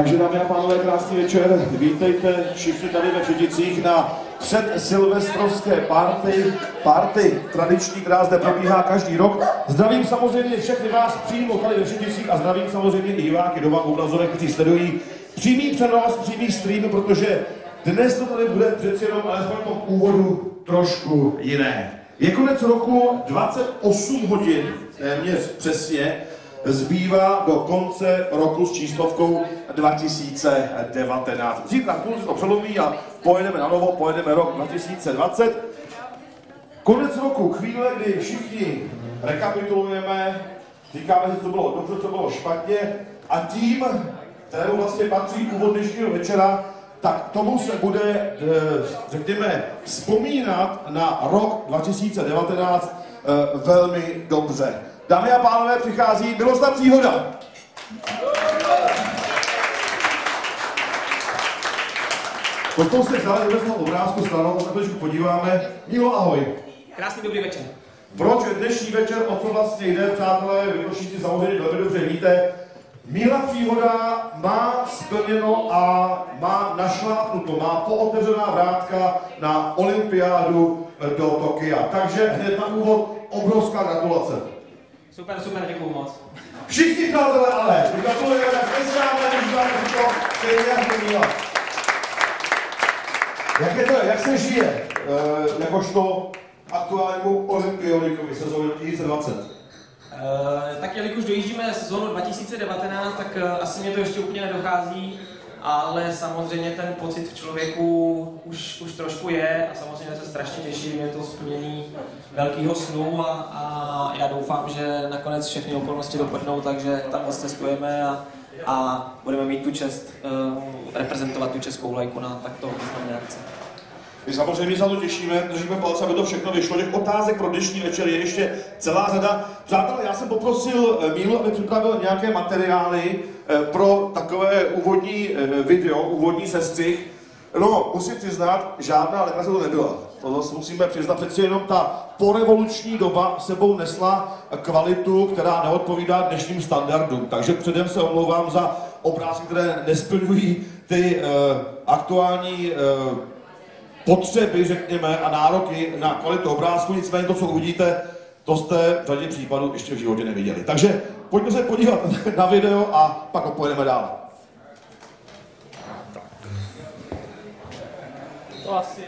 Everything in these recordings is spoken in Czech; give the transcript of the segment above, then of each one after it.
Takže dámy a pánové, krásný večer. Vítejte všichni tady ve Četicích na předsilvestrovské party, party tradiční, která zde probíhá každý rok. Zdravím samozřejmě všechny vás přímo tady ve Četicích a zdravím samozřejmě i diváky doma u obrazovek, kteří sledují přímý přenos, přímý stream, protože dnes to tady bude přeci jenom alespoň tom úvodu trošku jiné. Je konec roku 28 hodin, téměř přesně, zbývá do konce roku s číslovkou 2019. Zítra půl se to přelomí a pojedeme na novo, pojedeme rok 2020. Konec roku, chvíle, kdy všichni rekapitulujeme, říkáme si, co bylo dobře, co bylo špatně a tím, kterému vlastně patří úvod dnešního večera, tak tomu se bude, eh, řekněme, vzpomínat na rok 2019 eh, velmi dobře. Dámy a pánové, přichází Miloslav Příhoda. Potom se vzali toho obrázku stranou, se trošku podíváme. Milo, ahoj. Krásný dobrý večer. Proč dnešní večer, o co vlastně jde, přátelé, vy to všichni samozřejmě velmi dobře víte. Míla Příhoda má splněno a má našlápnuto, má pootevřená vrátka na olympiádu do Tokia. Takže hned na úvod obrovská gratulace. Super, super, děkuju moc. Všichni přátelé ale, gratulujeme, nesláme, když máme to stejně Míla. Jak, je to, jak se žije, e, jakožto aktuálnímu olympionikovi sezóny 2020? E, tak jelikož dojíždíme sezónu 2019, tak e, asi mě to ještě úplně nedochází, ale samozřejmě ten pocit v člověku už, už trošku je a samozřejmě se strašně těším, je to splnění velkého snu a, a já doufám, že nakonec všechny okolnosti dopadnou, takže tam cestujeme a, a budeme mít tu čest uh, reprezentovat tu českou lajku na takto významné akci. My samozřejmě se to těšíme, držíme palce, aby to všechno vyšlo. Těch otázek pro dnešní večer je ještě celá řada. Přátelé, já jsem poprosil Mílu, aby připravil nějaké materiály pro takové úvodní video, úvodní sestřih. No, musím přiznat, žádná lekra to nebyla. To zase musíme přiznat, přeci jenom ta porevoluční doba sebou nesla kvalitu, která neodpovídá dnešním standardům. Takže předem se omlouvám za obrázky, které nesplňují ty uh, aktuální uh, potřeby, řekněme, a nároky na kvalitu obrázku, nicméně to, co uvidíte, to jste v řadě případů ještě v životě neviděli. Takže pojďme se podívat na video a pak pojedeme dál. To asi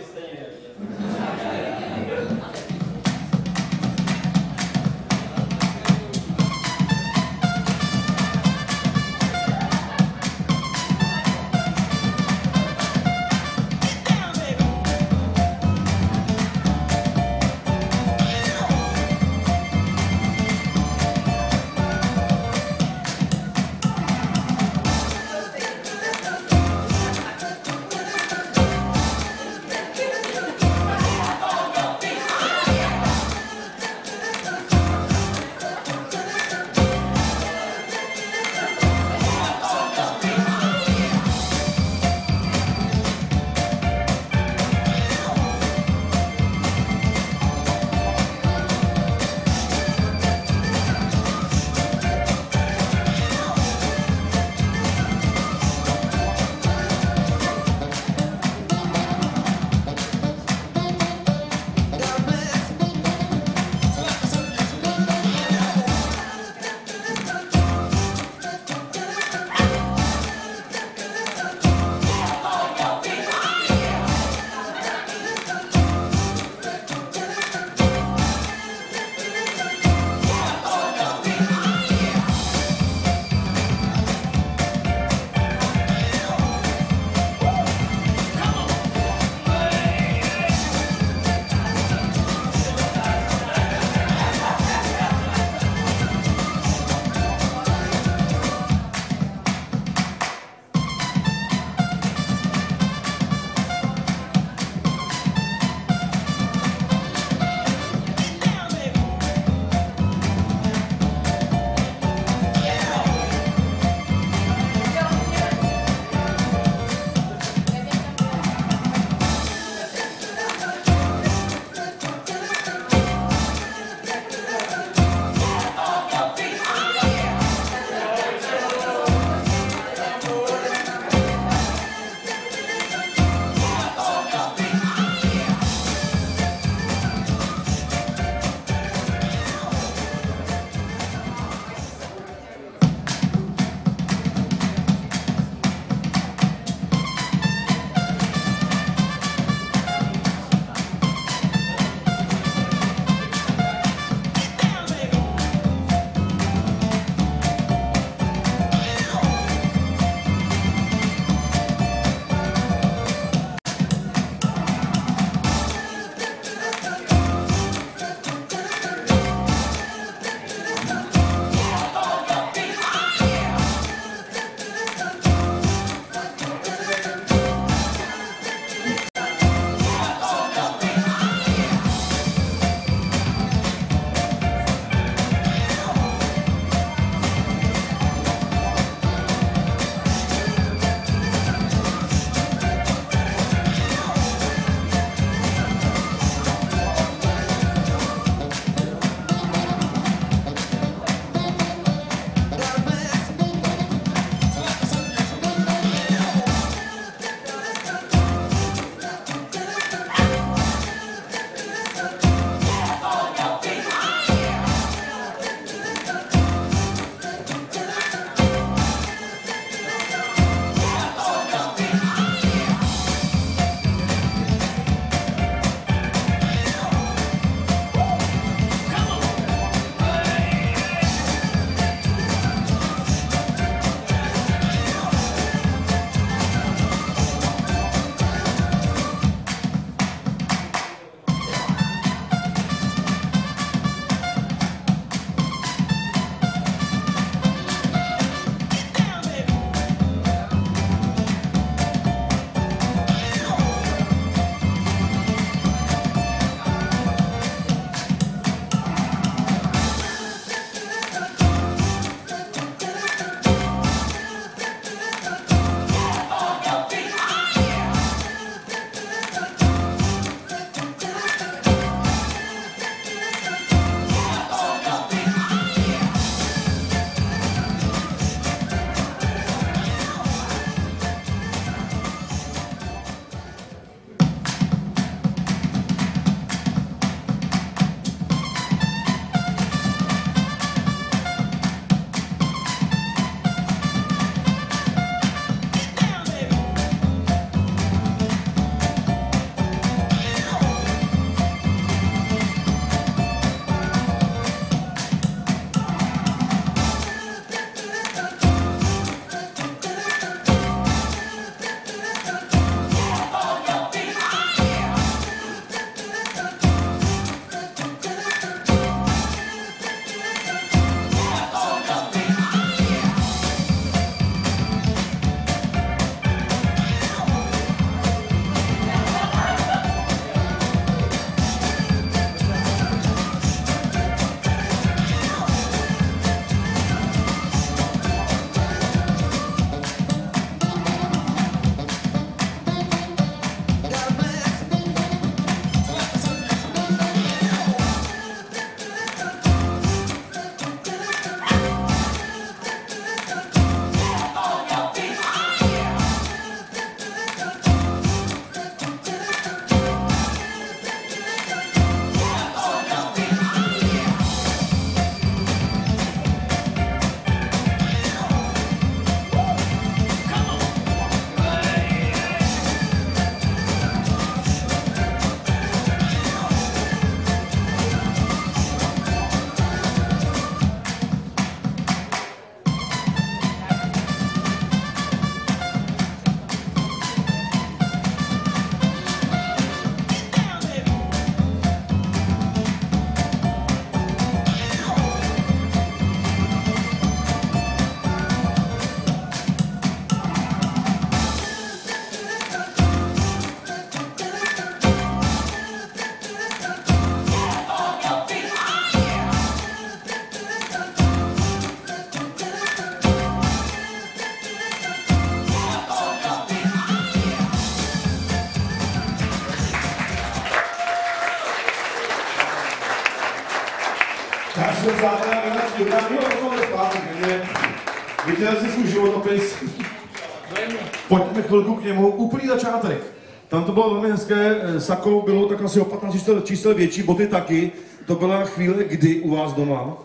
chvilku k němu. Úplný začátek. Tam to bylo velmi hezké, eh, sako bylo tak asi o 15 čísel, čísel větší, boty taky. To byla chvíle, kdy u vás doma.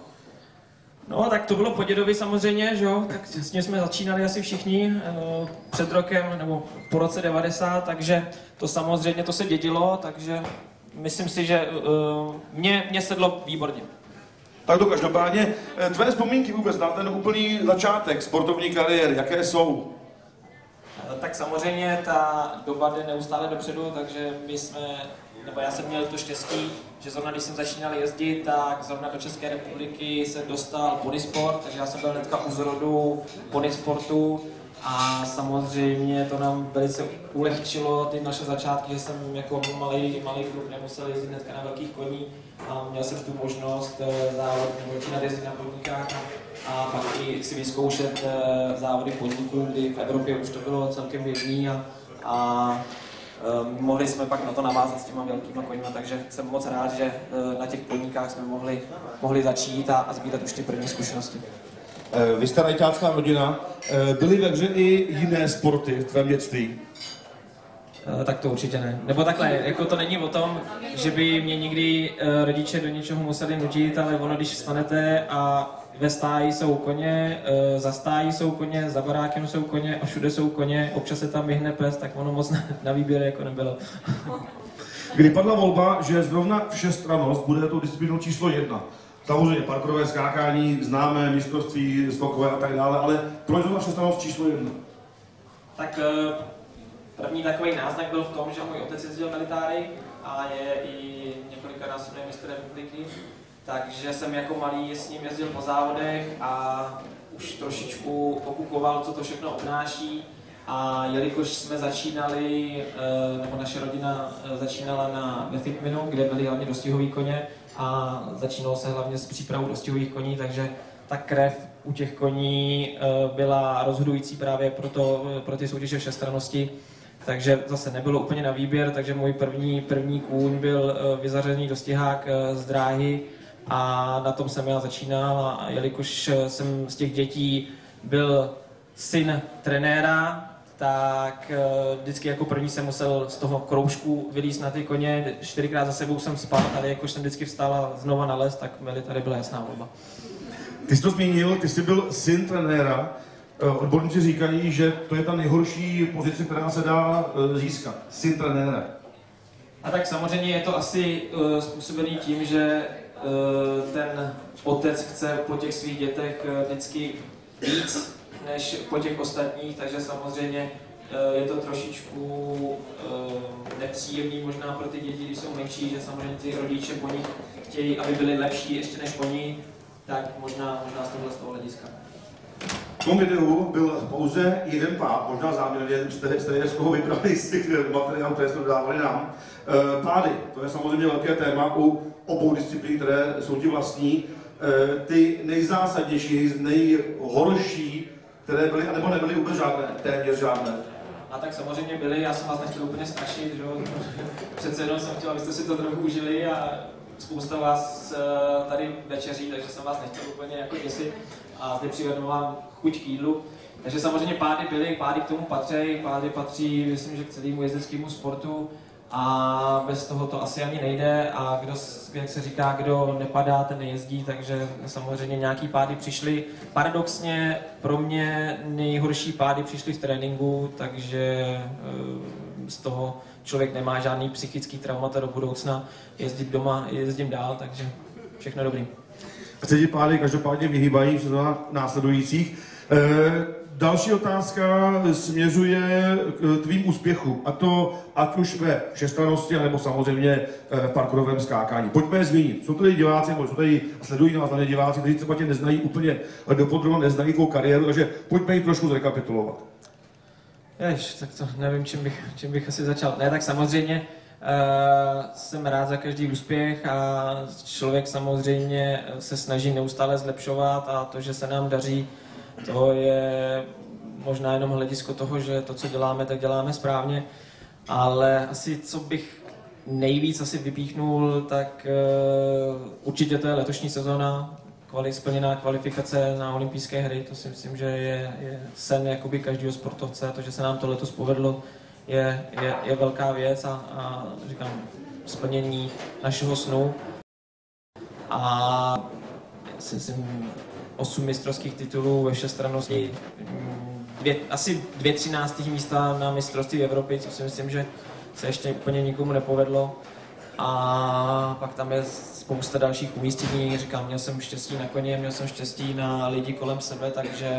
No, tak to bylo po dědovi samozřejmě, že jo, tak s tím jsme začínali asi všichni eh, před rokem, nebo po roce 90, takže to samozřejmě, to se dědilo, takže myslím si, že uh, mě, mě sedlo výborně. Tak to každopádně, tvé vzpomínky vůbec na ten úplný začátek sportovní kariéry, jaké jsou? Eh, Tak samozřejmě ta doba jde neustále dopředu, takže my jsme, nebo já jsem měl to štěstí, že zrovna když jsem začínal jezdit, tak zrovna do České republiky se dostal ponysport, takže já jsem byl hnedka u zrodu ponysportu a samozřejmě to nám velice ulehčilo ty naše začátky, že jsem jako malý, malý kluk nemusel jezdit hnedka na velkých koních a měl jsem tu možnost eh, závod nebo jezdit na podnikách a, pak i si vyzkoušet eh, závody podniků, kdy v Evropě už to bylo celkem běžný a, a eh, mohli jsme pak na to navázat s těma velkýma koňma, takže jsem moc rád, že eh, na těch podnikách jsme mohli, mohli začít a, a sbírat už ty první zkušenosti. Eh, Vy jste rajťácká rodina, Eh, byly ve hře i jiné sporty v tvém dětství? Eh, Tak to určitě ne. Nebo takhle, jako to není o tom, že by mě nikdy eh, rodiče do něčeho museli nutit, ale ono, když vstanete a ve stáji jsou koně, eh, za stájí jsou koně, za barákem jsou koně a všude jsou koně, občas se tam vyhne pes, tak ono moc na, na výběr jako nebylo. Kdy padla volba, že zrovna všestranost bude tou disciplínou číslo jedna. Samozřejmě parkourové skákání, známé mistrovství, skokové a tak dále, ale proč zrovna všestranost číslo jedna? Tak eh, první takový náznak byl v tom, že můj otec jezdil militáry a je i několika násobný mistr republiky, takže jsem jako malý s ním jezdil po závodech a už trošičku pokukoval, co to všechno obnáší. A jelikož jsme začínali, eh, nebo naše rodina eh, začínala na ve kde byly hlavně dostihový koně a začínalo se hlavně s přípravou dostihových koní, takže ta krev u těch koní eh, byla rozhodující právě pro, to, pro ty soutěže všestrannosti. Takže zase nebylo úplně na výběr, takže můj první, první kůň byl vyzařený dostihák z dráhy a na tom jsem já začínal a jelikož jsem z těch dětí byl syn trenéra, tak eh, vždycky jako první jsem musel z toho kroužku vylízt na ty koně. Čtyřikrát za sebou jsem spal, ale jakož jsem vždycky vstal a znova nalez, tak tady byla jasná volba. Ty jsi to zmínil, ty jsi byl syn trenéra. Eh, Odborníci říkají, že to je ta nejhorší pozice, která se dá eh, získat. Syn trenéra. A tak samozřejmě je to asi způsobený tím, že ten otec chce po těch svých dětech uh, vždycky víc než po těch ostatních, takže samozřejmě uh, je to trošičku nepříjemný možná pro ty děti, když jsou menší, že samozřejmě ty rodiče po nich chtějí, aby byli lepší ještě než oni, tak možná, možná z tohohle z toho hlediska. V tom videu byl pouze jeden pád, možná záměrně, jste, jste z koho vybrali z těch materiálů, které jste dodávali nám. Eh, Pády, to je samozřejmě velké téma u obou disciplín, které jsou ti vlastní. Eh, Ty nejzásadnější, nejhorší, které byly, anebo nebyly vůbec žádné, téměř žádné. A tak samozřejmě byli, já jsem vás nechtěl úplně strašit, že. Přece jenom jsem chtěl, abyste si to trochu užili a spousta vás eh, tady večeří, takže jsem vás nechtěl úplně jako děsit a zde přivednu vám chuť k jídlu. Takže samozřejmě pády byly, pády k tomu patří, pády patří, myslím, že k celému jezdeckému sportu a bez toho to asi ani nejde a kdo, jak se říká, kdo nepadá, ten nejezdí, takže samozřejmě nějaký pády přišly. Paradoxně pro mě nejhorší pády přišly v tréninku, takže eh, z toho člověk nemá žádný psychický traumata do budoucna, jezdit doma, jezdím dál, takže všechno dobrý. se ti pády každopádně vyhýbají sezónách následujících. E, další otázka směřuje k tvým úspěchům, a to ať už ve všestranosti, nebo samozřejmě eh, v parkourovém skákání. Pojďme je zmínit. Jsou tady diváci, nebo jsou tady sledují nás hlavně diváci, kteří třeba tě neznají úplně dopodrobně, neznají tvou kariéru, takže pojďme ji trošku zrekapitulovat. Jež, tak to nevím, čím bych, čím bych asi začal. Ne, tak samozřejmě uh, jsem rád za každý úspěch a člověk samozřejmě se snaží neustále zlepšovat a to, že se nám daří, to je možná jenom hledisko toho, že to, co děláme, tak děláme správně, ale asi co bych nejvíc asi vypíchnul, tak uh, určitě to je letošní sezona, kvali, splněná kvalifikace na olympijské hry. To si myslím, že je, je sen jakoby každého sportovce. To, že se nám to letos povedlo, je, je, je velká věc a, a říkám, splnění našeho snu. A si myslím, osm mistrovských titulů ve všestrannosti, mm, dvě, asi dvě třináctých místa na mistrovství Evropy, co si myslím, že se ještě úplně nikomu nepovedlo. A pak tam je spousta dalších umístění. Říkám, měl jsem štěstí na koně, měl jsem štěstí na lidi kolem sebe, takže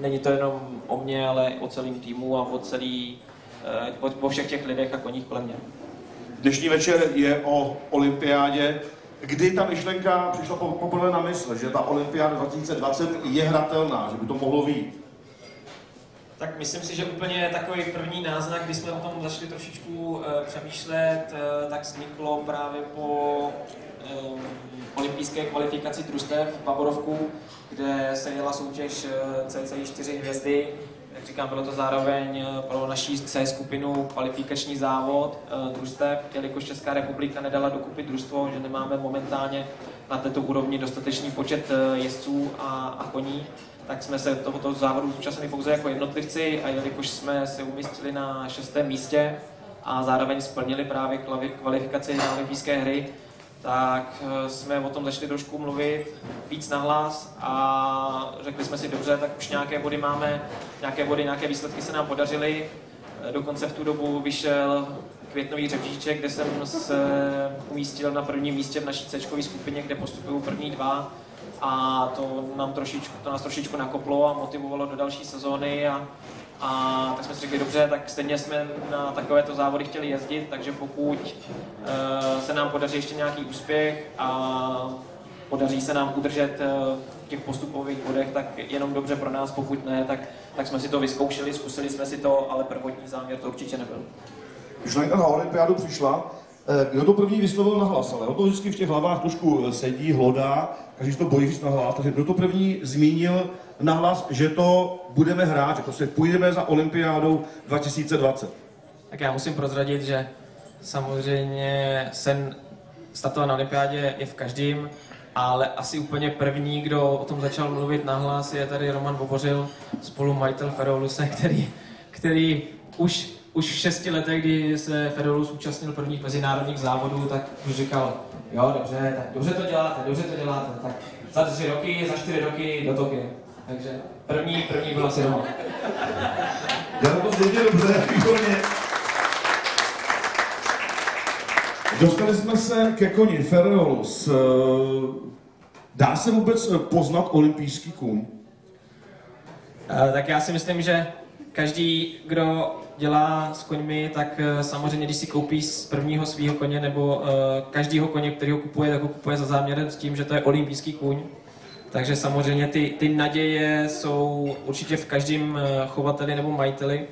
není to jenom o mě, ale o celém týmu a o celý, eh, o, o všech těch lidech a koních kolem mě. Dnešní večer je o olympiádě. Kdy ta myšlenka přišla po- poprvé na mysl, že ta olympiáda 2020 je hratelná, že by to mohlo být? Tak myslím si, že úplně takový první náznak, kdy jsme o tom začali trošičku uh, přemýšlet, uh, tak vzniklo právě po um, olympijské kvalifikaci družstev v Baborovku, kde se jela soutěž uh, CCI 4 hvězdy. Jak říkám, bylo to zároveň uh, pro naší C skupinu kvalifikační závod uh, družstev, jelikož Česká republika nedala dokupy družstvo, že nemáme momentálně na této úrovni dostatečný počet uh, jezdců a, a koní, tak jsme se tohoto závodu zúčastnili pouze jako jednotlivci a jelikož jsme se umístili na šestém místě a zároveň splnili právě kvalifikaci na olympijské hry, tak eh, jsme o tom začali trošku mluvit víc nahlas a řekli jsme si dobře, tak už nějaké body máme, nějaké body, nějaké výsledky se nám podařily. Eh, Dokonce v tu dobu vyšel květnový řebříček, kde jsem se umístil na prvním místě v naší C skupině, kde postupují první dva a to, nám trošičku, to nás trošičku nakoplo a motivovalo do další sezóny a, a tak jsme si řekli, dobře, tak stejně jsme na takovéto závody chtěli jezdit, takže pokud uh, se nám podaří ještě nějaký úspěch a podaří se nám udržet uh, v těch postupových bodech, tak jenom dobře pro nás, pokud ne, tak, tak jsme si to vyzkoušeli, zkusili jsme si to, ale prvotní záměr to určitě nebyl. Myšlenka na olympiádu přišla. Eh, Kdo to první vyslovil na hlas, ale to vždycky v těch hlavách trošku eh, sedí, hlodá, každý to bojí říct na hlas, takže kdo to první zmínil na hlas, že to budeme hrát, že prostě půjdeme za olympiádou 2020. Tak já musím prozradit, že samozřejmě sen startovat na olympiádě je v každém, ale asi úplně první, kdo o tom začal mluvit nahlas, je tady Roman Bobořil, spolumajitel Feroluse, který, který už, už v šesti letech, kdy se Ferolus účastnil prvních mezinárodních závodů, tak už říkal, jo, dobře, tak dobře to děláte, dobře to děláte, tak za tři roky, za čtyři roky do Tokia. Takže první, první byl asi Roman. Já to zvěděl dobře, výborně. Dostali jsme se ke koni Ferreolus. Eh, Dá se vůbec eh, poznat olympijský kůň? Eh, Tak já si myslím, že každý, kdo dělá s koňmi, tak samozřejmě, když si koupí z prvního svého koně nebo každýho koně, který ho kupuje, tak ho kupuje za záměrem s tím, že to je olympijský kůň. Takže samozřejmě ty, ty naděje jsou určitě v každém eh, chovateli nebo majiteli,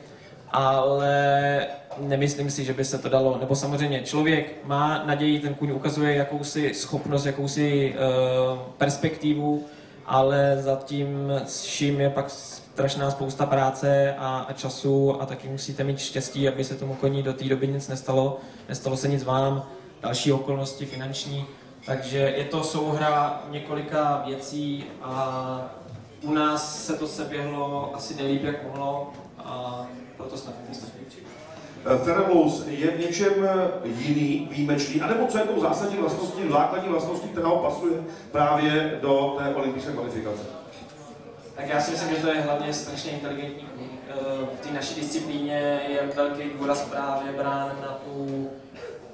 ale nemyslím si, že by se to dalo. Nebo samozřejmě člověk má naději, ten kůň ukazuje jakousi schopnost, jakousi uh, perspektivu, ale zatím s vším je pak strašná spousta práce a, a času a taky musíte mít štěstí, aby se tomu koni do té doby nic nestalo. Nestalo se nic vám, další okolnosti finanční. Takže je to souhra několika věcí a u nás se to seběhlo asi nejlíp, jak mohlo a proto jsme tady stačili. Ferreolus je v něčem eh, jiný, výjimečný, anebo co je tou zásadní vlastností, základní vlastností, která ho pasuje právě do té olympijské kvalifikace? Tak já si myslím, že to je hlavně strašně inteligentní. Eh, V té naší disciplíně je velký důraz právě brán na tu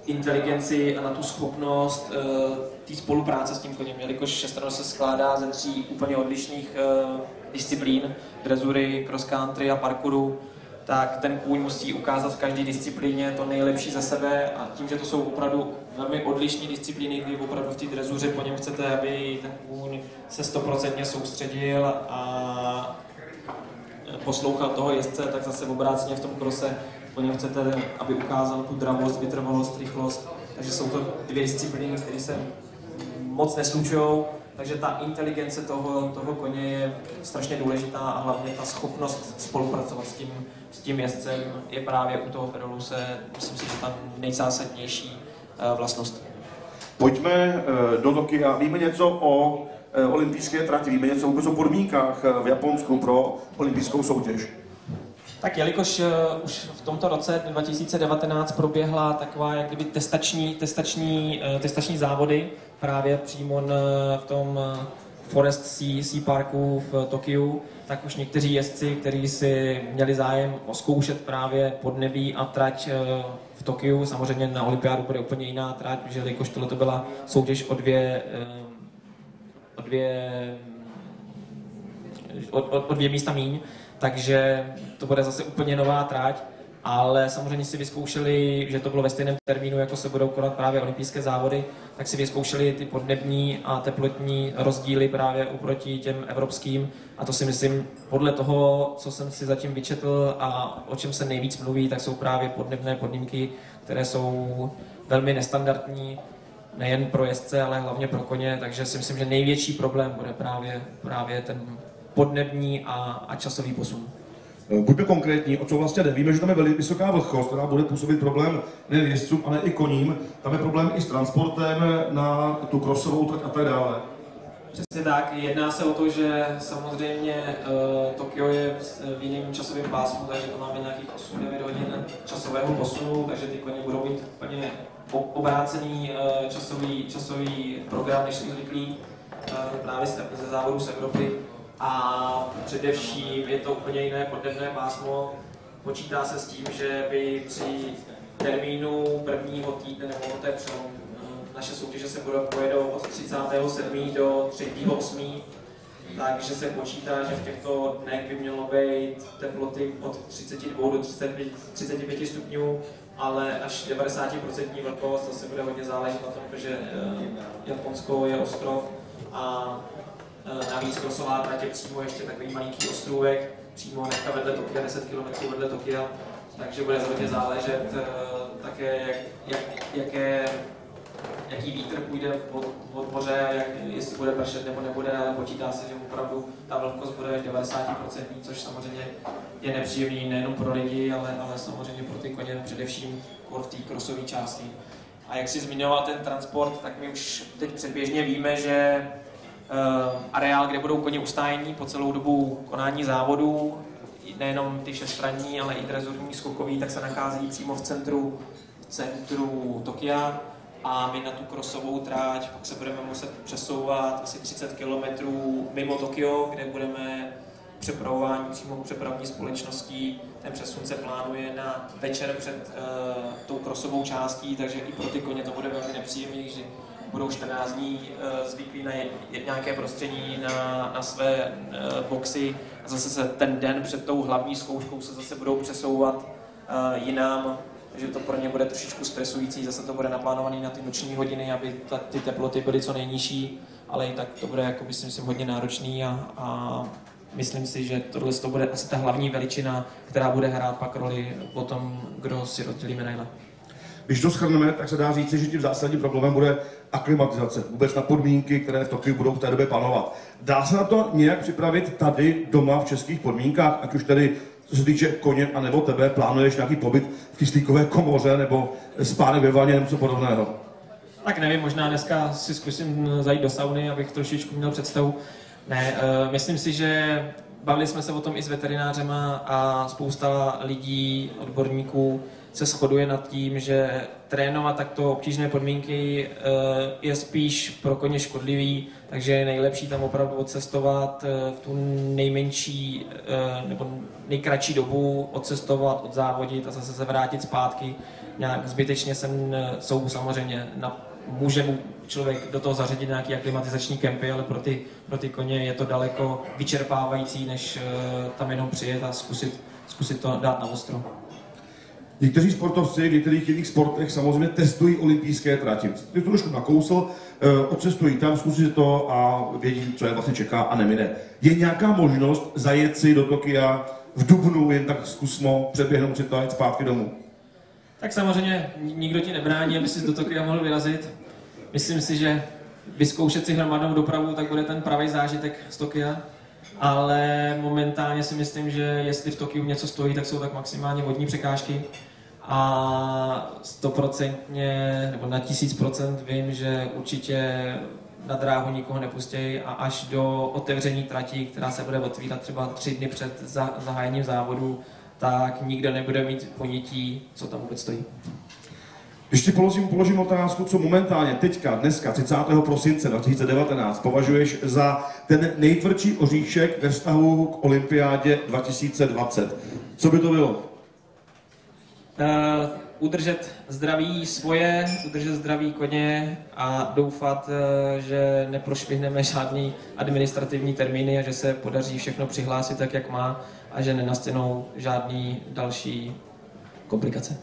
inteligenci a na tu schopnost eh, té spolupráce s tím koněm, jelikož šestrano se skládá ze tří úplně odlišných eh, disciplín, drezury, cross country a parkouru, tak ten kůň musí ukázat v každé disciplíně to nejlepší za sebe a tím, že to jsou opravdu velmi odlišné disciplíny, kdy opravdu v té drezuře po něm chcete, aby ten kůň se stoprocentně soustředil a poslouchal toho jezdce, tak zase obráceně v tom krose po něm chcete, aby ukázal tu dravost, vytrvalost, rychlost. Takže jsou to dvě disciplíny, které se moc neslučují, takže ta inteligence toho, toho koně je strašně důležitá a hlavně ta schopnost spolupracovat s tím, s tím jezdcem je právě u toho Feroluse, myslím si, že ta nejzásadnější eh, vlastnost. Pojďme eh, do Tokia. Víme něco o eh, olympijské trati, víme něco vůbec o podmínkách v Japonsku pro olympijskou soutěž. Tak jelikož uh, už v tomto roce 2019 proběhla taková jak kdyby testační, testační, uh, testační závody právě přímo v tom uh, Forest Sea, sea Parku v Tokiu, tak už někteří jezdci, kteří si měli zájem oskoušet právě podnebí a trať v Tokiu, samozřejmě na olympiádu bude úplně jiná trať, že jelikož tohle to byla soutěž o dvě, o dvě o, o, o dvě místa míň, takže to bude zase úplně nová trať, ale samozřejmě si vyzkoušeli, že to bylo ve stejném termínu, jako se budou konat právě olympijské závody, tak si vyzkoušeli ty podnební a teplotní rozdíly právě oproti těm evropským. A to si myslím, podle toho, co jsem si zatím vyčetl a o čem se nejvíc mluví, tak jsou právě podnebné podmínky, které jsou velmi nestandardní, nejen pro jezdce, ale hlavně pro koně, takže si myslím, že největší problém bude právě, právě ten podnební a, a časový posun. Eh, Buďme konkrétní, o co vlastně jde. Víme, že tam je veli- vysoká vlhkost, která bude působit problém nejen jezdcům, ale i koním. Tam je problém i s transportem na tu krosovou trať a tak dále. Přesně tak, jedná se o to, že samozřejmě uh, Tokio je v, v jiném časovém pásmu, takže to máme nějakých 8-9 hodin časového posunu, takže ty koně budou mít úplně obrácený uh, časový, časový program, než jsme zvyklí uh, právě z- ze závodu z Evropy. A především je to úplně jiné podnebné pásmo. Počítá se s tím, že by při termínu prvního týdne nebo té přelom naše soutěže se pojedou od 37. do 3.8. Takže se počítá, že v těchto dnech by mělo být teploty od 32 do 35, 35 stupňů, ale až 90% vlhkost, zase bude hodně záležet na tom, že eh, Japonsko je ostrov a eh, navíc krosová trať je přímo ještě takový malinký ostrůvek, přímo hnedka vedle Tokia, 10 km vedle Tokia, takže bude hodně záležet eh, také, jak, jak, jaké jaký vítr půjde od, od moře, jak, jestli bude pršet nebo nebude, ale počítá se, že opravdu ta vlhkost bude až 90%, což samozřejmě je nepříjemný nejenom pro lidi, ale, ale samozřejmě pro ty koně, především kor v té krosové části. A jak si zmiňoval ten transport, tak my už teď předběžně víme, že areál, kde budou koně ustájení po celou dobu konání závodů, nejenom ty šestranní, ale i drezurní skokový, tak se nachází přímo v centru, v centru Tokia a my na tu krosovou tráť pak se budeme muset přesouvat asi 30 km mimo Tokio, kde budeme přepravování přímo přepravní společností. Ten přesun se plánuje na večer před uh, tou krosovou částí, takže i pro ty koně to bude velmi nepříjemné, že budou 14 dní uh, zvyklí na nějaké prostředí, na, na své uh, boxy a zase se ten den před tou hlavní zkouškou se zase budou přesouvat uh, jinam že to pro ně bude trošičku stresující, zase to bude naplánované na ty noční hodiny, aby ta, ty teploty byly co nejnižší, ale i tak to bude, jako myslím si, hodně náročný a, a myslím si, že tohle to bude asi ta hlavní veličina, která bude hrát pak roli o tom, kdo si rozdělí medaile. Když to shrneme, tak se dá říci, že tím zásadním problémem bude aklimatizace, vůbec na podmínky, které v Tokiu budou v té době panovat. Dá se na to nějak připravit tady doma v českých podmínkách, ať už tedy co se týče koně a nebo tebe, plánuješ nějaký pobyt v kyslíkové komoře nebo spánek ve vaně nebo něco podobného? Tak nevím, možná dneska si zkusím zajít do sauny, abych trošičku měl představu. Ne, uh, myslím si, že bavili jsme se o tom i s veterinářema a spousta lidí, odborníků se shoduje nad tím, že trénovat takto obtížné podmínky uh, je spíš pro koně škodlivý, takže je nejlepší tam opravdu odcestovat uh, v tu nejmenší uh, nebo nejkratší dobu, odcestovat, odzávodit a zase se vrátit zpátky. Nějak zbytečně jsem, jsou samozřejmě na může mu člověk do toho zařadit nějaký aklimatizační kempy, ale pro ty, pro ty koně je to daleko vyčerpávající, než tam jenom přijet a zkusit, zkusit to dát na ostro. Někteří sportovci v některých jiných sportech samozřejmě testují olympijské trati. Ty to trošku nakousl, eh, odcestují tam, zkusí to a vědí, co je vlastně čeká a nemine. Je nějaká možnost zajet si do Tokia v Dubnu, jen tak zkusmo, přeběhnout si to a jít zpátky domů? Tak samozřejmě nikdo ti nebrání, aby si do Tokia mohl vyrazit. Myslím si, že vyzkoušet si hromadnou dopravu, tak bude ten pravý zážitek z Tokia. Ale momentálně si myslím, že jestli v Tokiu něco stojí, tak jsou tak maximálně vodní překážky. A stoprocentně, nebo na tisíc procent vím, že určitě na dráhu nikoho nepustějí a až do otevření trati, která se bude otvírat třeba tři dny před za- zahájením závodu, tak nikdo nebude mít ponětí, co tam vůbec stojí. Ještě položím, položím otázku, co momentálně, teďka, dneska, 30. prosince 2019, považuješ za ten nejtvrdší oříšek ve vztahu k olympiádě 2020. Co by to bylo? Uh, udržet zdraví svoje, udržet zdraví koně a doufat, uh, že neprošvihneme žádný administrativní termíny a že se podaří všechno přihlásit tak, jak má a že nenastanou žádný další komplikace.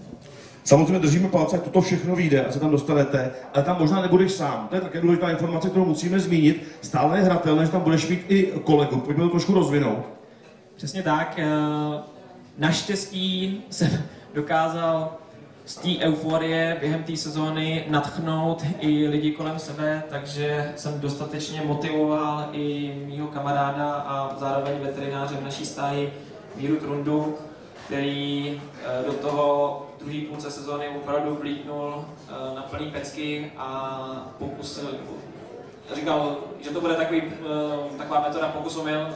Samozřejmě držíme palce, toto všechno vyjde a se tam dostanete, ale tam možná nebudeš sám. To je také důležitá informace, kterou musíme zmínit. Stále je hratelné, že tam budeš mít i kolegu. Pojďme to trošku rozvinout. Přesně tak. eh, Naštěstí jsem dokázal z té euforie během té sezóny natchnout i lidi kolem sebe, takže jsem dostatečně motivoval i mýho kamaráda a zároveň veterináře v naší stáji Míru Trundu, který eh, do toho druhé půlce sezóny opravdu vlítnul eh, na plný pecky a pokusil, říkal, že to bude takový, eh, taková metoda pokusomil,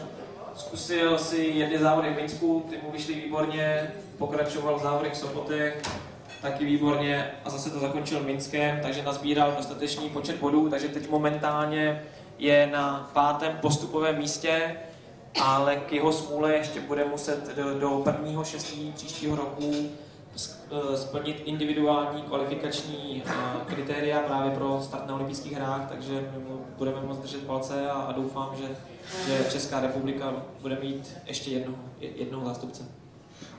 Zkusil si jedny závody v Minsku, ty mu vyšly výborně, pokračoval v závodech v Sopotech, taky výborně a zase to zakončil Minskem, takže nazbíral dostatečný počet bodů, takže teď momentálně je na pátém postupovém místě, ale k jeho smůle ještě bude muset do, do prvního šestí příštího roku eh, splnit individuální kvalifikační eh, kritéria právě pro start na olympijských hrách, takže budeme moct držet palce a, a doufám, že, že Česká republika bude mít ještě jednou, jednou zástupce.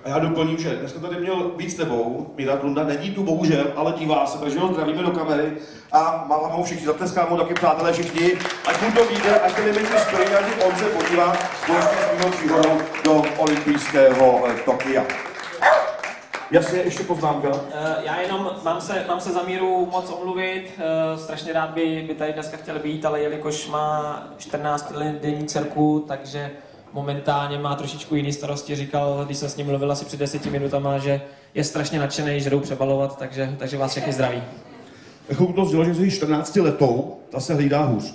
A já doplním, že dneska tady měl víc tebou, Míra Trunda není tu bohužel, ale dívá se, takže ho zdravíme do kamery a máme ho všichni, zatleskáme mu taky přátelé všichni, ať mu to vyjde, ať ten nejmenší splní, ať on se podívá společně s mým do olympijského Tokia. Jasně, ještě poznámka. Eh, Já jenom mám se, mám se za míru moc omluvit, eh, strašně rád by, by tady dneska chtěl být, ale jelikož má 14 denní dcerku, takže momentálně má trošičku jiný starosti. Říkal, když jsem s ním mluvil asi před deseti minutama, že je strašně nadšený, že jdou přebalovat, takže, takže vás všechny zdraví. Chvilku to sdělal, že jsi 14 letou, ta se hlídá hůř.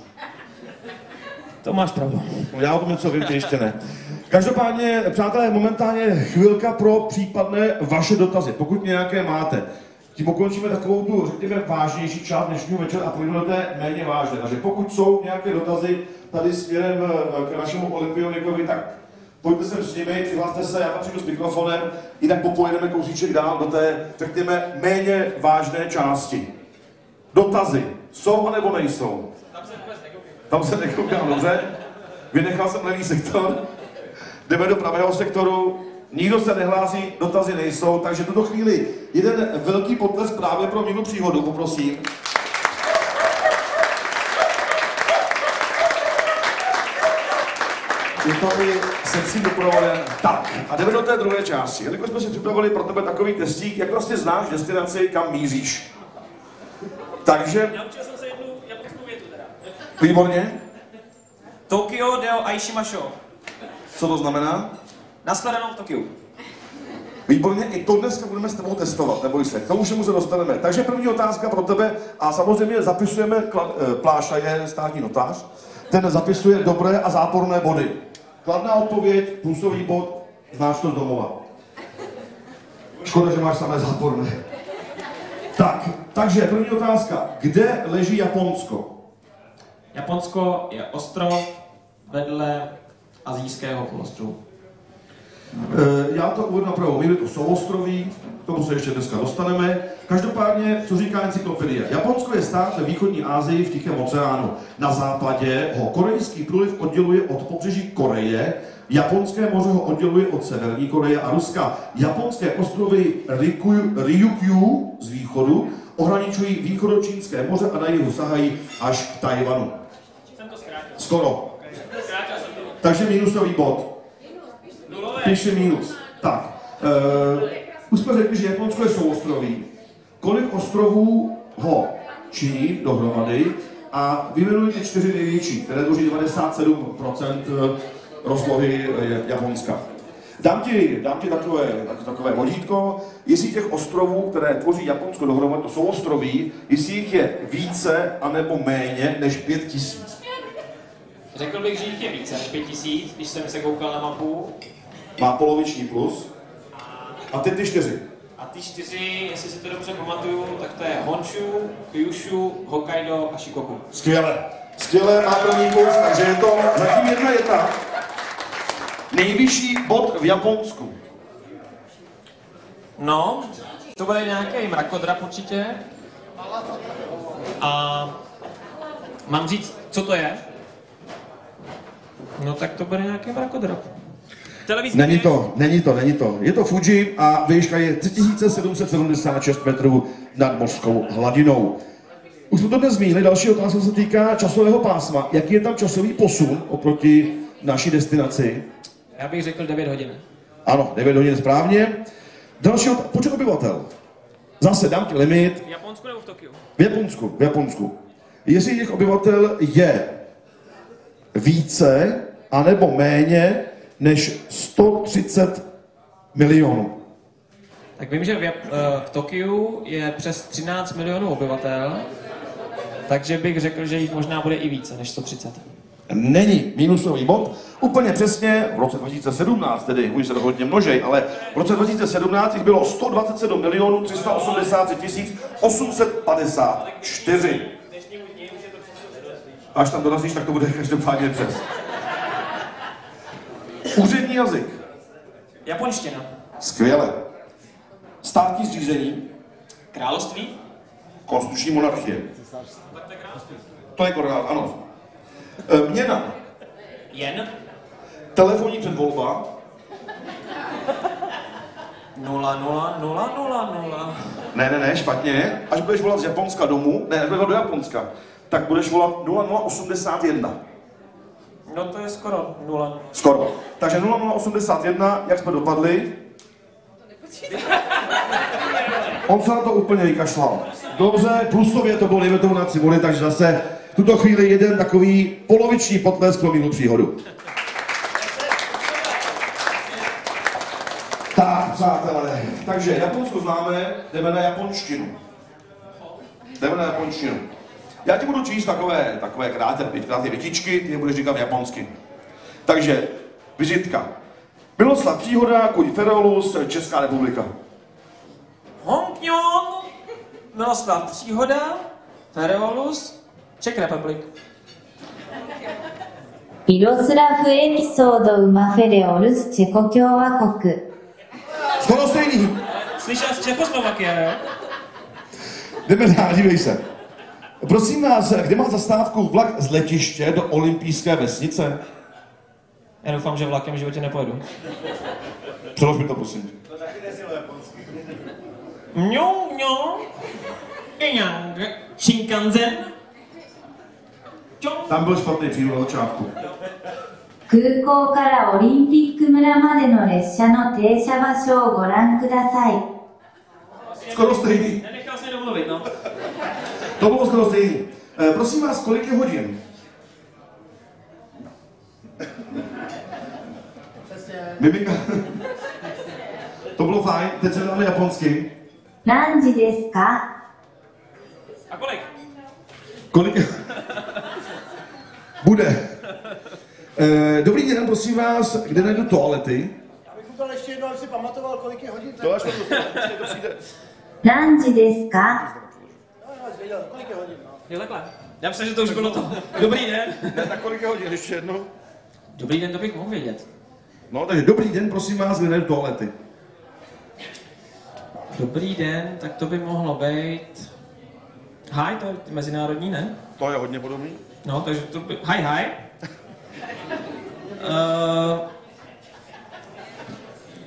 To máš pravdu. Já o tom něco vím, ty ještě ne. Každopádně, přátelé, momentálně chvilka pro případné vaše dotazy, pokud nějaké máte. Tím ukončíme takovou tu, řekněme, vážnější část dnešního večera a půjdeme do té méně vážné. Takže pokud jsou nějaké dotazy tady směrem eh, k našemu olympionikovi, tak pojďte sem s nimi, přihlaste se, já tam přijdu s mikrofonem, jinak popojedeme kousíček dál do té, řekněme, méně vážné části. Dotazy jsou anebo nejsou? Tam se nekoukám dobře. Vynechal jsem levý sektor. Jdeme do pravého sektoru. Nikdo se nehlásí, dotazy nejsou, takže tuto chvíli jeden velký potles právě pro Míru příhodu, poprosím. Je to i sexy doprovodem. Tak, a jdeme do té druhé části. Jelikož jsme si připravili pro tebe takový testík, jak vlastně znáš destinaci, kam míříš. Takže, Naučil jsem se jednu japonskou větu teda. Výborně. Tokio deo Aishima Show. Co to znamená? Naschledanou v Tokiu. Výborně, i to dneska budeme s tebou testovat, neboj se, k tomu všemu se dostaneme. Takže první otázka pro tebe, a samozřejmě zapisujeme, Kla- eh, Pláša je státní notář, ten zapisuje dobré a záporné body. Kladná odpověď, plusový bod, znáš to z domova. Škoda, že máš samé záporné. Tak, takže první otázka, kde leží Japonsko? Japonsko je ostrov vedle azijského polostrovu. Eh, Já to uvedu napravo, míru to souostroví, k tomu se ještě dneska dostaneme. Každopádně, co říká encyklopedie? Japonsko je stát ve východní Asii v Tichém oceánu. Na západě ho korejský průliv odděluje od pobřeží Koreje, Japonské moře ho odděluje od Severní Koreje a Ruska. Japonské ostrovy Ryukyu z východu ohraničují východočínské moře a na jihu sahají až k Tajvanu. Skoro. Takže minusový bod. Píše minus. Tak, uh, už jsme řekli, že Japonsko je souostroví. Kolik ostrovů ho činí dohromady a vyjmenuji ty čtyři největší, které tvoří 97% rozlohy eh, Japonska. Dám ti, dám ti takové, tak- takové vodítko, jestli těch ostrovů, které tvoří Japonsko dohromady, to jsou ostroví, jestli jich je více anebo méně než pět tisíc. Řekl bych, že jich je více než 5000, když jsem se koukal na mapu. Má poloviční plus. A ty ty čtyři. A ty čtyři, jestli si to dobře pamatuju, tak to je Honshu, Kyushu, Hokkaido a Shikoku. Skvěle. Skvěle, má první kurz, takže je to zatím jedna jedna. Nejvyšší bod v Japonsku. No, to bude nějaký mrakodrap určitě. A mám říct, co to je? No tak to bude nějaký mrakodrap. Televizní Není to, není to, není to. Je to Fuji a výška je 3776 metrů nad mořskou hladinou. Už jsme to dnes zmínili, další otázka se týká časového pásma. Jaký je tam časový posun oproti naší destinaci? Já bych řekl 9 hodin. Ano, 9 hodin správně. Další otázka, počet obyvatel. Zase dám ti limit, V Japonsku nebo v Tokiu? V Japonsku, v Japonsku. Jestli těch obyvatel je více anebo méně než 130 milionů. Tak vím, že v, eh, v Tokiu je přes 13 milionů obyvatel, takže bych řekl, že jich možná bude i více než 130. Není minusový bod. Úplně přesně v roce 2017, tedy už se to hodně množej, ale v roce 2017 jich bylo 127 milionů 383 tisíc 854. Až tam dorazíš, tak to bude každopádně přes. Úřední jazyk. Japonština. Skvěle. Státní zřízení, Království? konstituční monarchie. To je korál, ano. E, Měna, Jen? telefonní předvolba, 0, 0, 0, 0, 0. ne, ne, ne, špatně, až budeš volat z Japonska domů, ne, až budeš volat do Japonska, tak budeš volat 0081. No to je skoro 0. Skoro. Takže 0081, jak jsme dopadli? On se na to úplně vykašlal. Dobře, plusově to bylo, dejme tomu na tři body, takže zase v tuto chvíli jeden takový poloviční potlesk pro mílu příhodu. Tak, přátelé, takže Japonsko známe, jdeme na japonštinu. Jdeme na japonštinu. Já ti budu číst takové, takové krátké, krátké větičky, ty je budeš říkat japonsky. Takže, vizitka. Miloslav Příhoda, Kuň Ferolus, Česká republika. Hongkong, Miloslav Příhoda, Fereolus, Czech Republic. イロスラフエピソードウマフェレオルスチェコ共和国 Skoro stejný. Slyšel z Čechoslovakie, jo? Jdeme dál, dívej se. Prosím vás, kde má zastávku vlak z letiště do olympijské vesnice? Já doufám, že vlakem v životě nepojedu. Přelož mi to, prosím. Mňou, mňou, Inyang, Shinkansen, Čong. Tam byl špatný příroda na začátku. 空港からオリンピック村までの列車の停車場所をご覧ください Skoro stejný. Nenechal se domluvit, no. To bylo zlého. Eh, prosím vás, kolik je hodin? Mimika. To bylo fajn, teď se dali japonsky. Nanji desu ka? A kolik? Kolik? Bude. Eh, dobrý den, prosím vás, kde najdu toalety? Já bych udělal ještě jedno, aby si pamatoval, kolik je hodin. To až to, to přijde. Nanji desu ka? すか No, já věděl, kolik je hodin, no. Jo, takhle. Já myslím, že to už bylo to. Dobrý den. Ne, tak kolik je hodin, ještě jednou? Dobrý den, to bych mohl vědět. No, takže dobrý den, prosím vás, kde najdu toalety? Dobrý den, tak to by mohlo být... Hi, to je mezinárodní, ne? To je hodně podobný. No, takže to by... Hi, hi. Uh,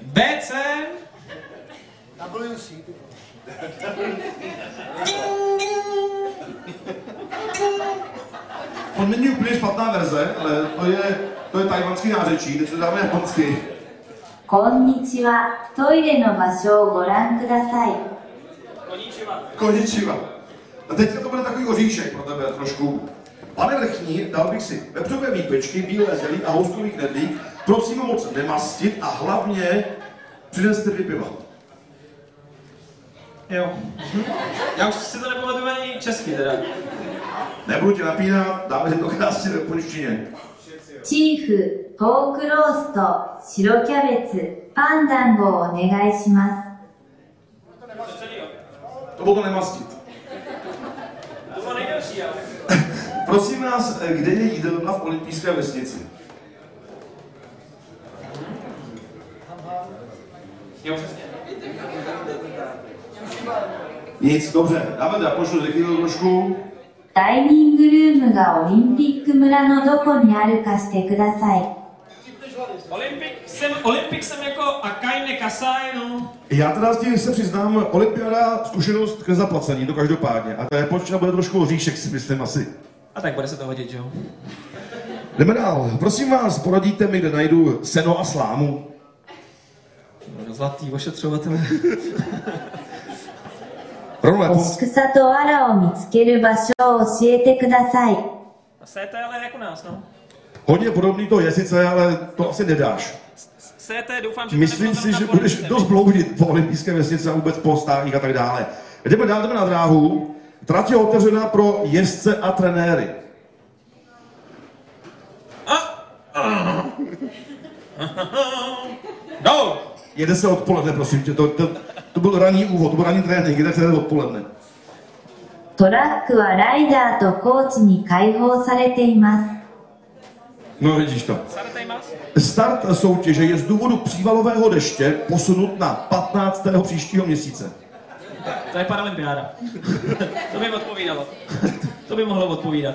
BC... WC. On není úplně špatná verze, ale to je, to je tajvanský nářečí, teď se dáme japonsky. Konnichiwa, toire no basho o goran kudasai. Konnichiwa. A teď to bude takový oříšek pro tebe trošku. Pane vrchní, dal bych si vepřové výpečky, bílé zelí a houskový knedlík. Prosím moc nemastit a hlavně přineste dvě piva. Jo. Mhm. Já už si to nepamatuju ani česky teda. Nebudu tě napínat, dáme si to krásně do japonštině. チーフ、ポークロースト、白キャベツ、パン団子をお願いします。 To bylo to nemastit. To bylo nejdelší, ale. Prosím nás, eh, kde je jídelna v olympijské vesnici? Jo, přesně. Nic, dobře, dáme teda pošlu ze chvíli trošku. ダイニングルームがオリンピック村のどこにあるかしてください。 Olympik jsem, Olympik jsem jako Akaine Kasai, no. Já teda s tím se přiznám, olympiáda zkušenost k nezaplacení, to každopádně. A ta japonština bude trošku hříšek, si myslím asi. A tak bude se to hodit, že jo? Jdeme dál. Prosím vás, poradíte mi, kde najdu seno a slámu. Zlatý ošetřovatel. Rovnou 干 japonsky. し草と藁を見つける場所を教えてください。 Séte ale jak u nás, no. Hodně podobný to je sice, ale to asi nedáš. Séte, doufám, že to Myslím nebylo si, tam že na budeš poradce. dost bloudit po olympijské vesnici a vůbec po stáních a tak dále. Jdeme dál, jdeme na dráhu. Trať je otevřena pro jezdce a trenéry. Go! Jede se odpoledne, prosím tě. To, to, to byl ranní úvod, to byl ranní trénink, jede se odpoledne. トラックはライダーとコーチに解放されています。No vidíš to. Start soutěže je z důvodu přívalového deště posunut na 15. příštího měsíce. To je paralympiáda. to by odpovídalo. to by mohlo odpovídat.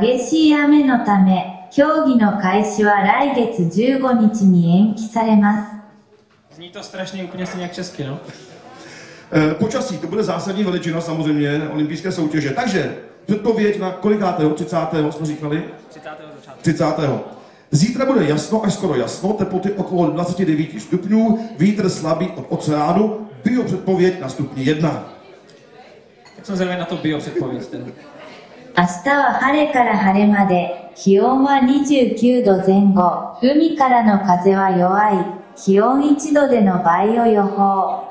激しい雨のため、競技の開始は来月15日に延期されます。Zní to strašně úplně si nějak česky, no. E, počasí, to bude zásadní veličina samozřejmě olympijské soutěže. Takže předpověď na kolikátého, 30. jsme říkali? 30. začátku. 30. Zítra bude jasno až skoro jasno, teploty okolo 29 stupňů, vítr slabý od oceánu, bio předpověď na stupni 1. Tak jsem zvědavý na to bio předpověď teda. 明日は晴れから晴れまで、気温は29度前後、海からの風は弱い、 気温1度での倍を予報。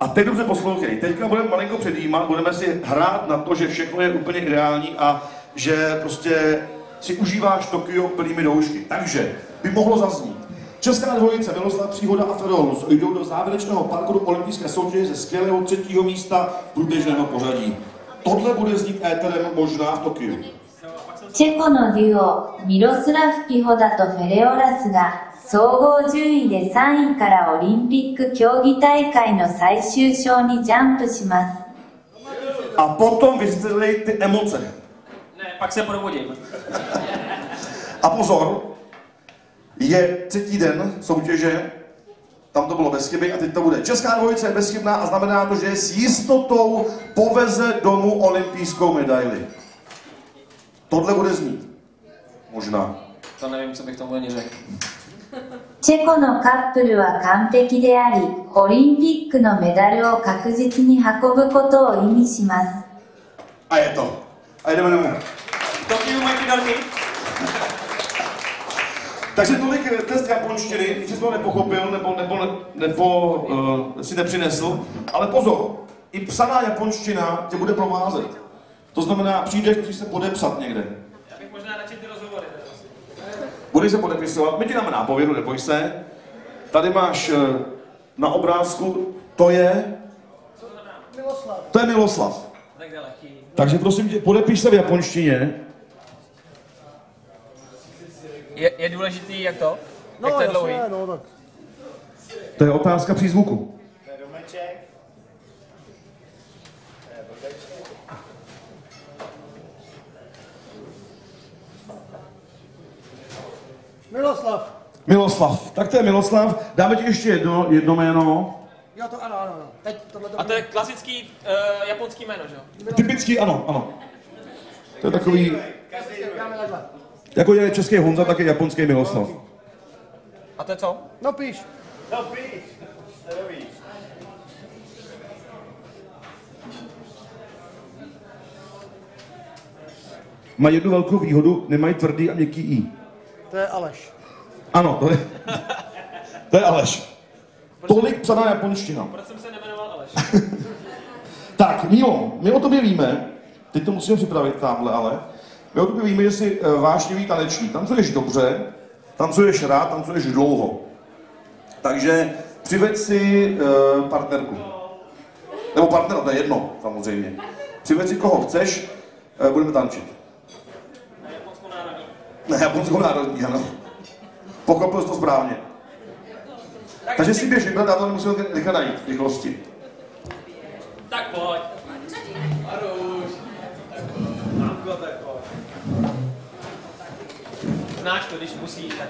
A teď dobře poslouchej, teďka budeme malinko předjímat, budeme si hrát na to, že všechno je úplně ideální a že prostě si užíváš Tokio plnými doušky. Takže by mohlo zaznít. Česká dvojice Miloslav Příhoda a Fedorus jdou do závěrečného parku do olympijské soutěže ze skvělého třetího místa průběžného pořadí. Tohle bude znít éterem možná v Tokiu. チェコのデュオ、ミ ロスラフ・ピホダとフェレオラスが、総合順位で3位からオリンピック競技大会の最終章にジャンプします。 A potom vystřelej ty emoce. Ne, pak se provodím. A pozor, je třetí den soutěže, tam to bylo bez chyby a teď to bude. Česká dvojice je bezchybná a znamená to, že s jistotou poveze domů olympijskou medaili. Tohle bude znít. Možná. To nevím, co bych tomu ani řekl. チェコのカップルは完璧であり、オリンピックのメダルを確実に運ぶことを意味します。Je to. A jdeme domů. Tokio mají ty další? Takže tolik eh, test japonštiny, jsi to nepochopil nebo, nebo, nebo uh, si nepřinesl. Ale pozor, i psaná japonština tě bude provázet. To znamená, přijdeš, musíš se podepsat někde. Budeš se podepisovat, my ti dáme nápovědu, neboj se. Tady máš eh, na obrázku, to je, Miloslav. to je Miloslav. Takže prosím tě, podepiš se v japonštině. Je, je důležitý jak to? No, jak to je dlouhý? no, tak. To je otázka přízvuku. Miloslav. Miloslav. Tak to je Miloslav. Dáme ti ještě jedno, jedno jméno. Jo, to ano, ano, ano. Teď tohle to... A to je klasický uh, japonský jméno, že jo? Typický, ano, ano. To je takový, jako je český Honza, tak je japonský Miloslav. A to je co? No píš. No píš, to nevíš. Má jednu velkou výhodu, nemají tvrdý a měkký i. To je Aleš. Ano, to je, to je Aleš. Tolik psaná japonština. Proč jsem se nemenoval Aleš? Tak, Mílo, my o tobě víme, teď to musíme připravit tamhle, ale my o tobě víme, že jsi eh, vášnivý tanečník. Tancuješ dobře, tancuješ rád, tancuješ dlouho. Takže přiveď si uh, partnerku. Nebo partnera, to je jedno, samozřejmě. Přiveď si koho chceš, uh, budeme tančit. Na Japonskou národní. Ano. Pochopil jsi to správně. Takže si běž vybrat, já to nemusím nechat najít v rychlosti. Tak pojď. Maruš. Mamko, tak pojď. Znáš to, když musí, tak...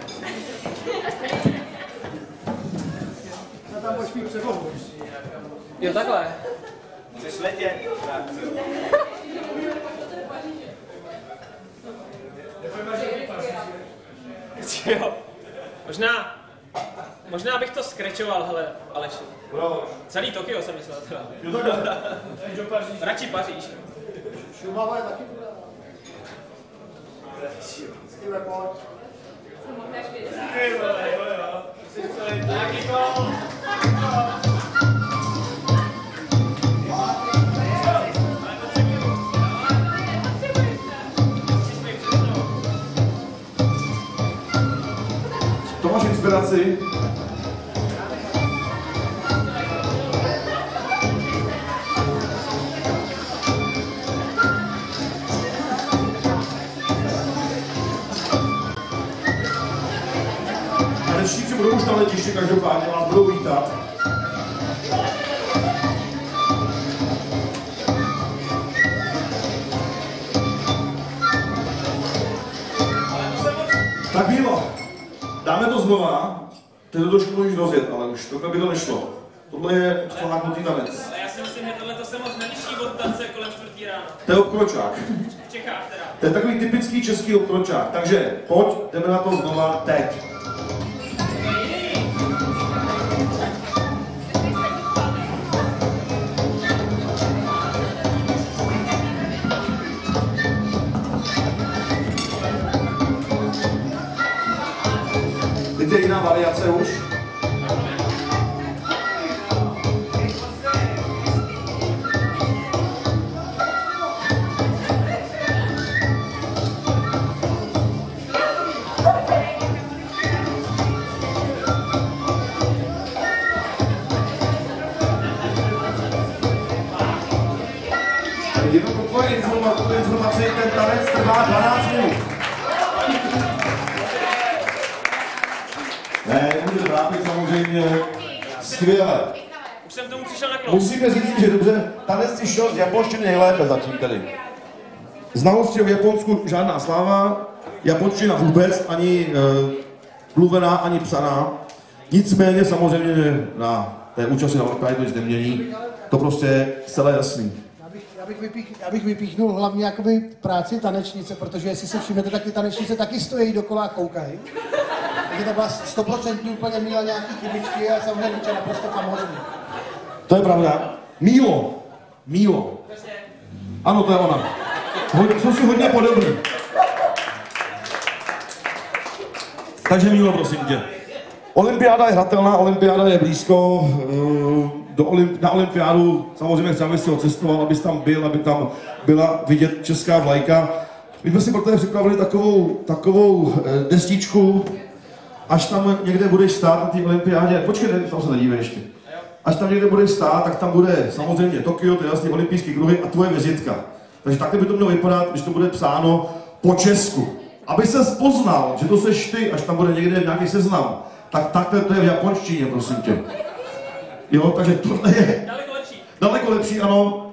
No tam mít předlohu. Jo, takhle. Chceš letět? Tak. Jo. Možná, možná bych to skrečoval, hele, Aleši. Proč? Celý Tokio jsem myslel teda. Jo, takhle. Radši Paříž. Šumava je taky dobrá. Steve, pojď. Ty vole, jo, jo. Jsi celý nějaký To máš inspiraci? Tanečníci budou už na letišti, každopádně vás budou vítat. Znova. Ty to trošku můžeš rozjet, ale už tohle by to nešlo. Tohle je fláknutý tanec. Ale já si myslím, že tohle to se moc neliší od tance kolem čtvrtý ráno. To je obkročák. V Čechách teda. To je takový typický český obkročák. Takže pojď, jdeme na to znova teď. Variace už. Samozřejmě. Skvěle. Už jsem tomu přišel na klop. Musíme říct, že dobře, tanec si šel z japonštiny nejlépe zatím tedy. Znalosti o Japonsku žádná sláva, japonština vůbec, ani e, mluvená, ani psaná. Nicméně samozřejmě že na té účasti na World to nic nemění. To prostě je zcela jasný. Já bych, já, bych vypích, já bych vypíchnul hlavně jakoby práci tanečnice, protože jestli si všimnete, tak ty tanečnice taky stojí dokola a koukají. Takže to byla stoprocentní úplně měla nějaký chybičky a samozřejmě to je naprosto famózní. To je pravda. Mílo. Mílo. Ano, to je ona. Hodně, jsou si hodně podobní. Takže Mílo, prosím tě. Olympiáda je hratelná, olympiáda je blízko. eh, Do olymp, na olympiádu samozřejmě chceme, aby si odcestoval, abys tam byl, aby tam byla vidět česká vlajka. My jsme si pro tebe připravili takovou, takovou eh, destičku, až tam někde budeš stát na té olympiádě. Počkej, ne, tam se nedívej ještě. Až tam někde budeš stát, tak tam bude samozřejmě Tokio, to je jasně olympijský kruhy a tvoje vizitka. Takže takhle by to mělo vypadat, když to bude psáno po Česku. Aby se poznal, že to seš ty, až tam bude někde nějaký seznam, tak takhle to je v japonštině, prosím tě. Jo, takže tohle je Daleko lepší. daleko lepší, ano.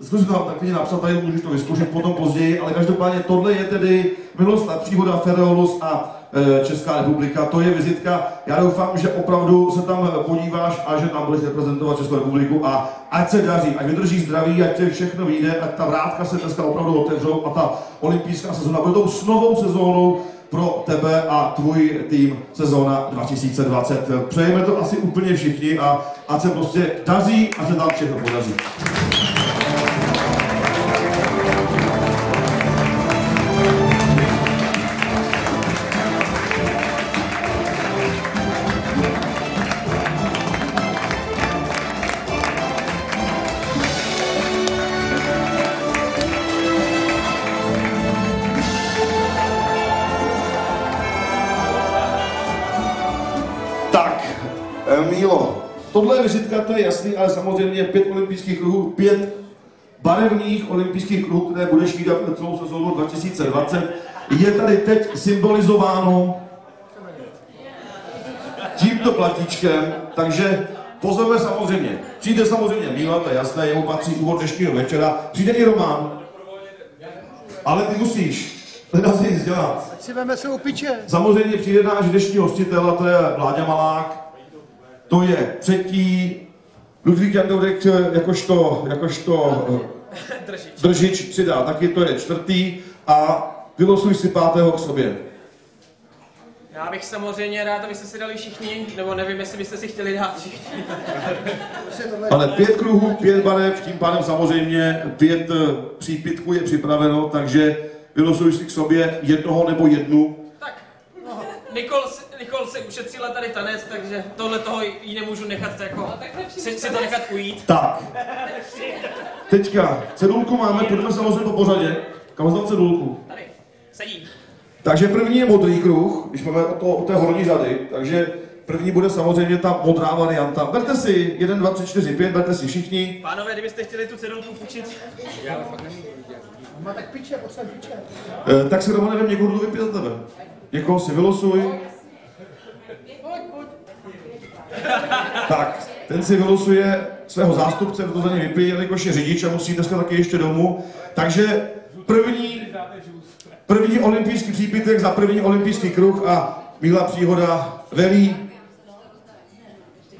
Zkus to tam taky napsat, tady můžeš to vyzkoušet potom později, ale každopádně tohle je tedy Miloslav Příhoda, Fereolus a Česká republika. To je vizitka. Já doufám, že opravdu se tam podíváš a že tam budeš reprezentovat Českou republiku a ať se daří, ať vydrží zdraví, ať tě všechno vyjde, ať ta vrátka se dneska opravdu otevřou a ta olympijská sezóna bude tou snovou sezónou pro tebe a tvůj tým sezóna 2020. Přejeme to asi úplně všichni a ať se prostě daří a se tam všechno podaří. Mílo, tohle je vizitka, to je jasný, ale samozřejmě pět olympijských kruhů, pět barevných olympijských kruhů, které budeš výdat celou sezónu 2020, je tady teď symbolizováno tímto platíčkem, takže pozveme samozřejmě. Přijde samozřejmě Míla, to je jasné, jemu patří úvod dnešního večera. Přijde i Roman, ale ty musíš, nedá se nic dělat. Ať si veme svou piče. Samozřejmě přijde náš dnešní hostitel, a to je Vláďa Malák. To je třetí, Ludvík Jandourek jakožto, jakožto eh, Držič. držič přidá, taky to je čtvrtý a vylosuj si pátého k sobě. Já bych samozřejmě rád, abyste si dali všichni, nebo nevím, jestli byste si chtěli dát všichni. Ale pět kruhů, pět barev, tím pádem samozřejmě pět eh, přípitků je připraveno, takže vylosuj si k sobě jednoho nebo jednu. Nikol, si- Nikol se ušetřila tady tanec, takže tohle toho jí nemůžu nechat jako, si, si to nechat ujít. Tak. Teďka, cedulku máme, půjdeme samozřejmě po pořadě. Kam znám cedulku? Tady, sedí. Takže první je modrý kruh, když máme o, to, o té horní řady, takže první bude samozřejmě ta modrá varianta. Berte si 1, 2, 3, 4, 5, berte si všichni. Pánové, kdybyste chtěli tu cedulku půjčit, Má tak piče, postav piče. E, tak si Roman nevím, někoho kdo vypije za tebe. Někoho si vylosuj. Tak, ten si vylosuje svého zástupce, kdo to za ně vypije, jelikož je řidič a musí dneska taky ještě domů. Takže první, první olympijský přípitek za první olympijský kruh a Míla Příhoda velí.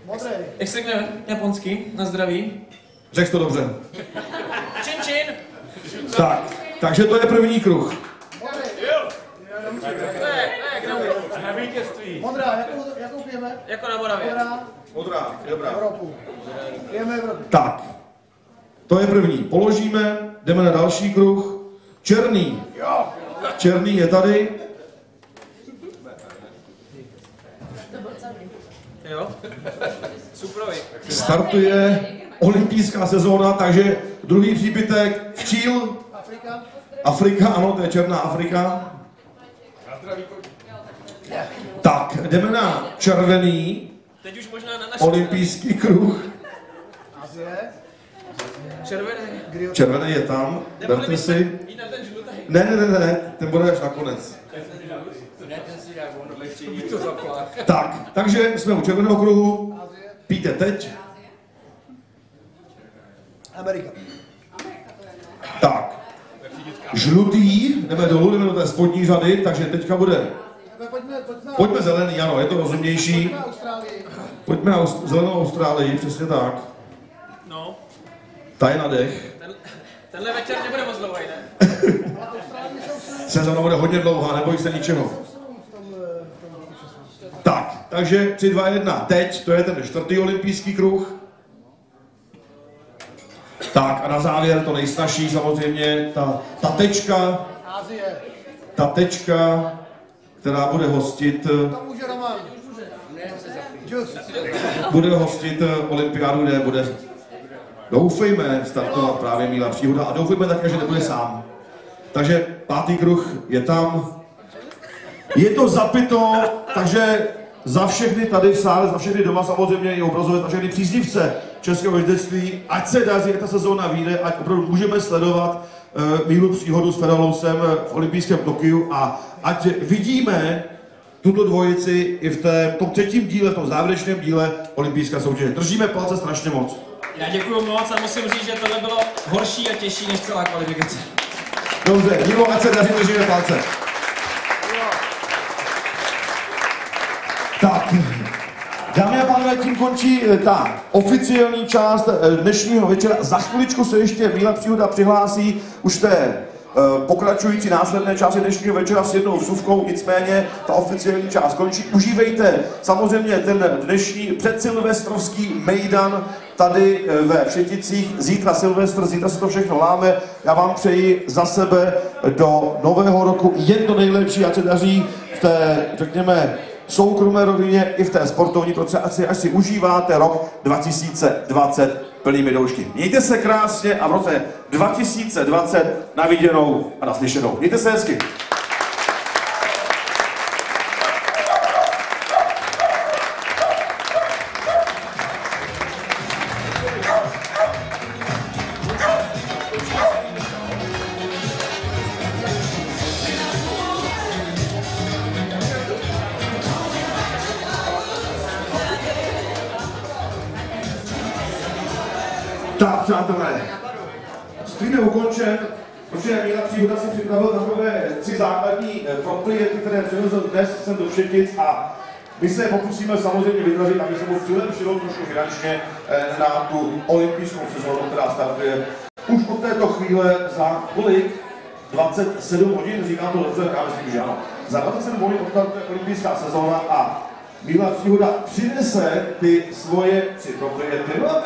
Modrý. jak se řekne japonsky, na zdraví. Řekl to dobře. Čin čin, Tak, takže to je první kruh. to je, to je kdo? Na vítězství. Modrá, jakou, jakou pijeme? jako na Moravě. Modrá, Modrá, dobrá. Evropu. Pijeme Evropu. Tak, to je první. Položíme, jdeme na další kruh. Černý. Černý je tady. Jo? Suprovi. Startuje olympijská sezóna, takže druhý přípitek včíl. Afrika. Afrika, ano, to je Černá Afrika. Tak, jdeme na červený Teď už možná na naši olympijský kruh. Azie. červené. Červený je tam, berte si. Ne, ne, ne, ne, ten bude až nakonec. Tak, takže jsme u červeného kruhu. Azie. Píte teď. Amerika. Tak. Žlutý, jdeme dolů, jdeme do té spodní řady, takže teďka bude. Pojďme, pojďme, Pojďme zelený, ano, je to rozumnější. na Austrálii. Pojďme na Aus- zelenou Austrálii, přesně tak. No, Ta je na dech. ten, tenhle večer nebude moc dlouhý, ne? Sezóna bude hodně dlouhá, neboj se ničeho. 16. Tak, takže 3, 2, 1, teď, to je ten čtvrtý olympijský kruh. Tak a na závěr to nejsnažší samozřejmě, ta, ta tečka, Azie. ta tečka, která bude hostit. Džus. bude hostit eh, olympiádu, kde bude, doufejme, startovat právě Míla Příhoda a doufejme také, že nebude sám. Takže pátý kruh je tam. Je to zapito, takže za všechny tady v sále, za všechny doma samozřejmě i obrazové, za všechny příznivce českého jezdectví, ať se daří, ať ta sezóna vyjde, ať opravdu můžeme sledovat uh, Mílu Příhodu s Feralousem eh, v olympijském Tokiu a ať vidíme tuto dvojici i v té, tom třetím díle, v tom závěrečném díle olympijské soutěže. Držíme palce strašně moc. Já děkuji moc a musím říct, že tohle bylo horší a těžší než celá kvalifikace. Dobře, Mílo, ať se daří, držíme palce. Tak, dámy a pánové, tím končí eh, ta oficiální část eh, dnešního večera. Za chviličku se ještě Míla Příhoda přihlásí už té eh, pokračující následné části dnešního večera s jednou vsuvkou, nicméně ta oficiální část končí. Užívejte samozřejmě ten dnešní předsilvestrovský mejdan tady ve Všeticích. Zítra Silvestr, zítra se to všechno láme. Já vám přeji za sebe do nového roku jen to nejlepší, ať se daří v té, řekněme, soukromé rovině i v té sportovní, protože ať si, až si užíváte rok 2020 plnými doušky. Mějte se krásně a v roce 2020 na viděnou a naslyšenou. Mějte se hezky. Dnes sem do Šetic a my se pokusíme samozřejmě vydražit, aby se mu přilepšilo trošku finančně eh, na tu olympijskou sezónu, která startuje už od této chvíle za kolik? 27 hodin, říkám to dobře, já myslím, že ano. Za 27 hodin odstartuje olympijská sezóna a Míla Příhoda přinese ty svoje tři a